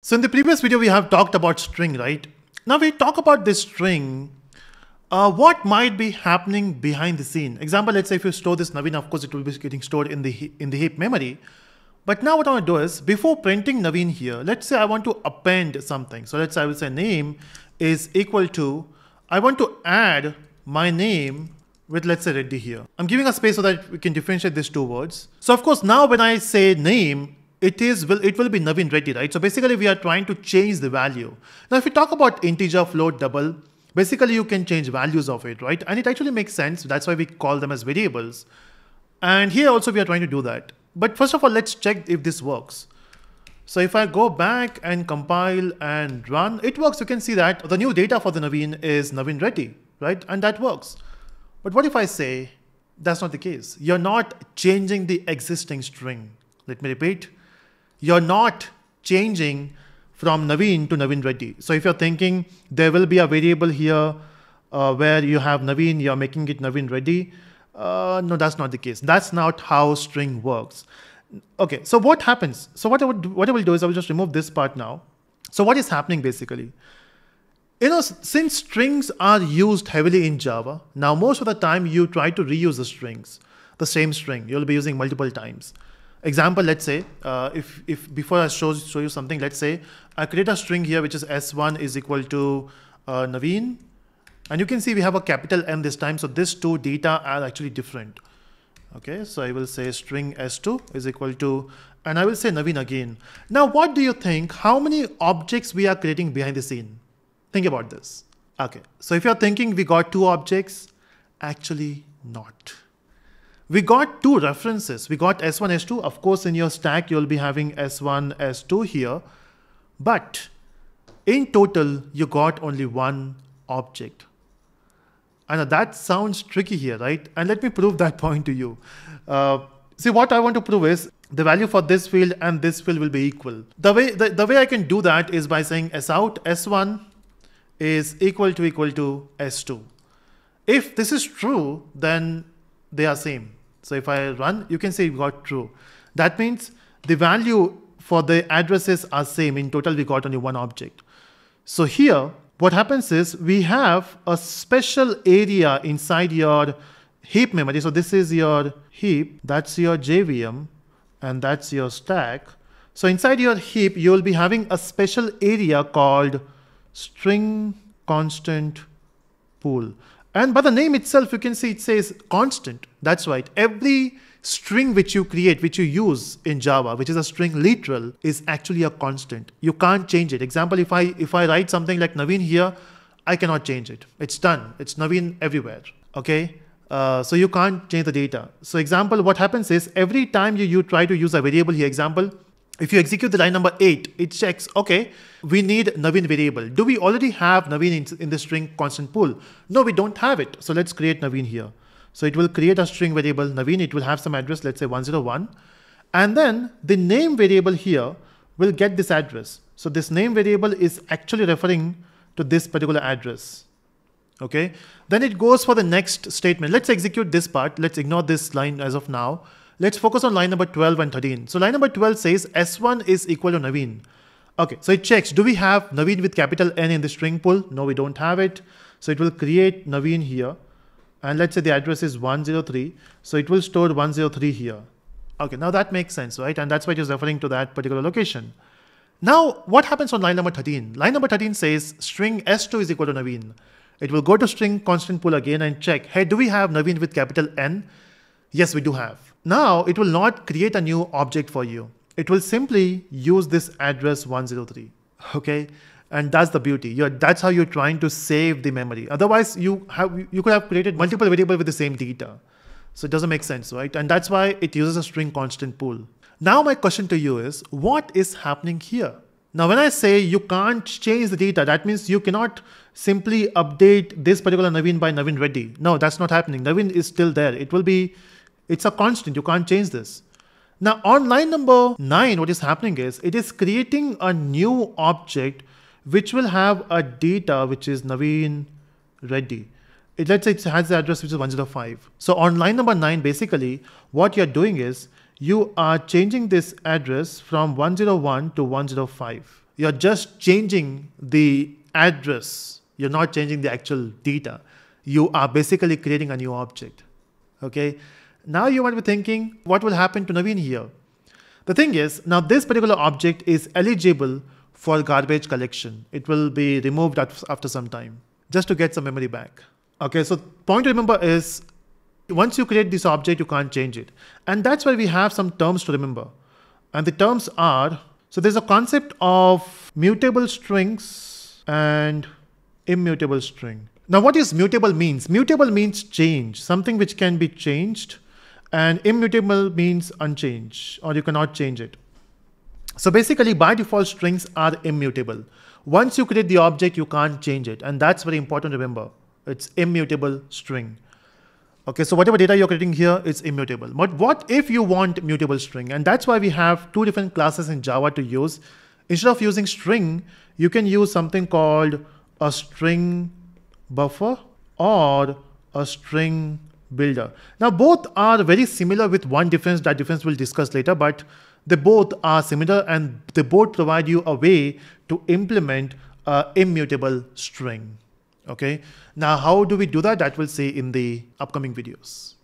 So in the previous video, we have talked about string, right? Now we talk about this string, uh, what might be happening behind the scene. Example, let's say if you store this Navin, of course, it will be getting stored in the, in the heap memory. But now what I want to do is, before printing Navin here, let's say I want to append something. So let's say I will say name is equal to, I want to add my name with let's say Reddy here. I'm giving a space so that we can differentiate these two words. So of course, now when I say name, it is will it will be Navin Reddy, right? So basically we are trying to change the value. Now if we talk about integer, float, double, basically you can change values of it, right? And it actually makes sense. That's why we call them as variables. And here also we are trying to do that. But first of all, let's check if this works. So if I go back and compile and run, it works. You can see that the new data for the Navin is Navin Reddy, right? And that works. But what if I say that's not the case? You're not changing the existing string. Let me repeat you're not changing from Navin to Navin Reddy. So if you're thinking there will be a variable here uh, where you have Navin, you're making it Navin Reddy. Uh, no, that's not the case. That's not how string works. Okay, so what happens? So what I, would, what I will do is I will just remove this part now. So what is happening basically? You know, since strings are used heavily in Java, now most of the time you try to reuse the strings, the same string, you'll be using multiple times. Example, let's say, uh, if, if before I show, show you something, let's say I create a string here, which is S1 is equal to uh, Navin. And you can see we have a capital N this time. So these two data are actually different. Okay, so I will say string S2 is equal to, and I will say Navin again. Now, what do you think? How many objects we are creating behind the scene? Think about this. Okay, so if you're thinking we got two objects, actually not we got two references. We got S1, S2. Of course, in your stack, you'll be having S1, S2 here. But in total, you got only one object. And that sounds tricky here, right? And let me prove that point to you. Uh, see, what I want to prove is the value for this field and this field will be equal. The way, the, the way I can do that is by saying S out S1 is equal to equal to S2. If this is true, then they are same. So if I run, you can see we got true. That means the value for the addresses are same. In total, we got only one object. So here, what happens is we have a special area inside your heap memory. So this is your heap, that's your JVM, and that's your stack. So inside your heap, you will be having a special area called string constant pool. And by the name itself, you can see it says constant. That's right. Every string which you create, which you use in Java, which is a string literal, is actually a constant. You can't change it. Example, if I if I write something like Navin here, I cannot change it. It's done. It's Navin everywhere. Okay. Uh, so you can't change the data. So example, what happens is every time you, you try to use a variable here, example, if you execute the line number eight, it checks, okay, we need Navin variable. Do we already have Navin in, in the string constant pool? No, we don't have it. So let's create Navin here. So it will create a string variable Navin. It will have some address, let's say 101. And then the name variable here will get this address. So this name variable is actually referring to this particular address. Okay. Then it goes for the next statement. Let's execute this part. Let's ignore this line as of now. Let's focus on line number 12 and 13. So line number 12 says S1 is equal to Navin. Okay, so it checks, do we have Navin with capital N in the string pool? No, we don't have it. So it will create Navin here. And let's say the address is 103. So it will store 103 here. Okay, now that makes sense, right? And that's why it is referring to that particular location. Now, what happens on line number 13? Line number 13 says string S2 is equal to Navin. It will go to string constant pool again and check, hey, do we have Navin with capital N? Yes, we do have. Now it will not create a new object for you. It will simply use this address 103. Okay. And that's the beauty. You're, that's how you're trying to save the memory. Otherwise, you have you could have created multiple variables with the same data. So it doesn't make sense, right? And that's why it uses a string constant pool. Now my question to you is, what is happening here? Now, when I say you can't change the data, that means you cannot simply update this particular Navin by Navin Reddy. No, that's not happening. Navin is still there. It will be it's a constant, you can't change this. Now on line number 9, what is happening is it is creating a new object which will have a data which is Navin Reddy. It, let's say it has the address which is 105. So on line number 9, basically what you're doing is you are changing this address from 101 to 105. You're just changing the address. You're not changing the actual data. You are basically creating a new object. Okay. Now you might be thinking, what will happen to Navin here? The thing is, now this particular object is eligible for garbage collection. It will be removed after some time just to get some memory back. Okay, so point to remember is once you create this object, you can't change it. And that's why we have some terms to remember. And the terms are, so there's a concept of mutable strings and immutable string. Now what is mutable means? Mutable means change, something which can be changed and immutable means unchanged or you cannot change it. So basically by default strings are immutable. Once you create the object, you can't change it. And that's very important to remember. It's immutable string. Okay, so whatever data you're creating here is immutable. But what if you want mutable string? And that's why we have two different classes in Java to use. Instead of using string, you can use something called a string buffer or a string builder. Now both are very similar with one difference that difference we'll discuss later, but they both are similar and they both provide you a way to implement a immutable string. Okay. Now, how do we do that? That we'll see in the upcoming videos.